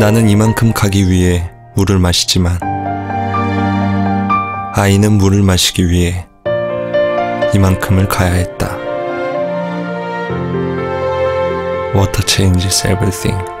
나는 이만큼 가기 위해 물을 마시지만 아이는 물을 마시기 위해 이만큼을 가야 했다. Water changes everything.